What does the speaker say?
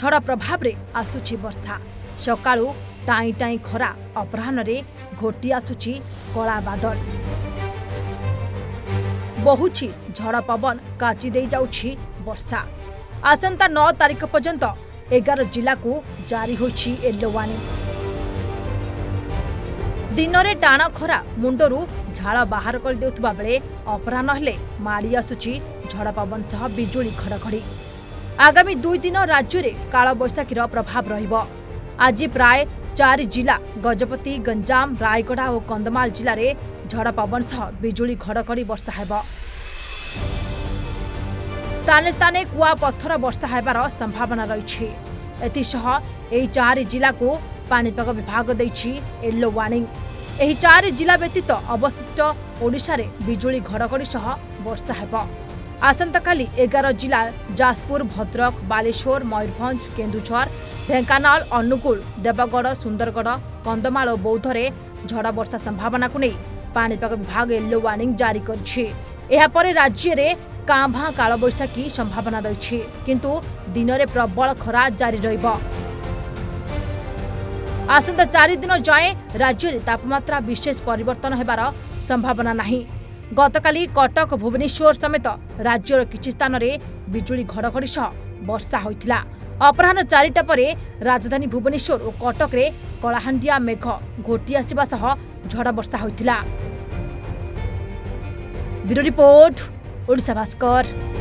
ଝଡ଼ ପ୍ରଭାବରେ ଆସୁଛି ବର୍ଷା ସକାଳୁ ଟାଇଁ ଟାଇଁ ଖରା ଅପରାହ୍ନରେ ଘୋଟି ଆସୁଛି କଳା ବାଦଲ ବହୁଛି ଝଡ଼ ପବନ କାଚି ଦେଇଯାଉଛି ବର୍ଷା ଆସନ୍ତା ନଅ ତାରିଖ ପର୍ଯ୍ୟନ୍ତ ଏଗାର ଜିଲ୍ଲାକୁ ଜାରି ହୋଇଛି ୟେଲୋ ୱାର୍ଣ୍ଣିଂ ଦିନରେ ଟାଣ ଖରା ମୁଣ୍ଡରୁ ଝାଳ ବାହାର କରିଦେଉଥିବା ବେଳେ ଅପରାହ୍ନ ହେଲେ ମାଡ଼ି ଆସୁଛି ଝଡ଼ ପବନ ସହ ବିଜୁଳି ଘଡ଼ଘଡ଼ି ଆଗାମୀ ଦୁଇ ଦିନ ରାଜ୍ୟରେ କାଳବୈଶାଖୀର ପ୍ରଭାବ ରହିବ ଆଜି ପ୍ରାୟ ଚାରି ଜିଲ୍ଲା ଗଜପତି ଗଞ୍ଜାମ ରାୟଗଡ଼ା ଓ କନ୍ଧମାଳ ଜିଲ୍ଲାରେ ଝଡ଼ ପବନ ସହ ବିଜୁଳି ଘଡ଼ଘଡ଼ି ବର୍ଷା ହେବ ସ୍ଥାନେ ସ୍ଥାନେ କୁଆ ପଥର ବର୍ଷା ହେବାର ସମ୍ଭାବନା ରହିଛି ଏଥିସହ ଏହି ଚାରି ଜିଲ୍ଲାକୁ ପାଣିପାଗ ବିଭାଗ ଦେଇଛି ୟେଲୋ ୱାର୍ଣ୍ଣିଂ ଏହି ଚାରି ଜିଲ୍ଲା ବ୍ୟତୀତ ଅବଶିଷ୍ଟ ଓଡ଼ିଶାରେ ବିଜୁଳି ଘଡ଼ଘଡ଼ି ସହ ବର୍ଷା ହେବ ଆସନ୍ତାକାଲି ଏଗାର ଜିଲ୍ଲା ଯାଜପୁର ଭଦ୍ରକ ବାଲେଶ୍ୱର ମୟୂରଭଞ୍ଜ କେନ୍ଦୁଝର ଢେଙ୍କାନାଳ ଅନୁଗୁଳ ଦେବଗଡ଼ ସୁନ୍ଦରଗଡ଼ କନ୍ଧମାଳ ଓ ବୌଦ୍ଧରେ ଝଡ଼ ବର୍ଷା ସମ୍ଭାବନାକୁ ନେଇ ପାଣିପାଗ ବିଭାଗ ୟେଲୋ ୱାର୍ଣ୍ଣିଂ ଜାରି କରିଛି ଏହାପରେ ରାଜ୍ୟରେ କାଁ ଭାଁ କାଳବୈଶାଖୀ ସମ୍ଭାବନା ରହିଛି କିନ୍ତୁ ଦିନରେ ପ୍ରବଳ ଖରା ଜାରି ରହିବ ଆସନ୍ତା ଚାରି ଦିନ ଯାଏଁ ରାଜ୍ୟରେ ତାପମାତ୍ରା ବିଶେଷ ପରିବର୍ତ୍ତନ ହେବାର ସମ୍ଭାବନା ନାହିଁ গতকালি কটক ভুবনেশ্বর সমেত রাজ্যর কিছু স্থানের বিজুড়ি ঘড়ঘড়ি সহ বর্ষা হয়েছিল অপরাহ্ন চারিটা পরে রাজধানী ভুবনেশ্বর ও কটকরে কলাহান্ডিয়া মেঘ ঘোটি আসা সহ ঝড় বর্ষা হয়েছিল ব্যুরো রিপোর্ট ওড়শা ভাস্কর